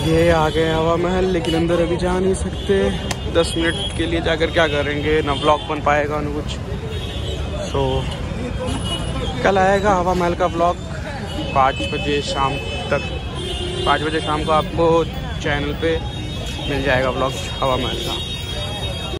ये आ गए हवा महल, लेकिन अंदर अभी जा नहीं सकते। दस मिनट के लिए जाकर क्या करेंगे? ना ब्लॉग बन पाएगा, ना कुछ। सो कल आएगा हवा महल का ब्लॉग पाँच बजे शाम तक। पाँच बजे शाम को आपको चैनल पे मिल जाएगा ब्लॉग हवा महल का।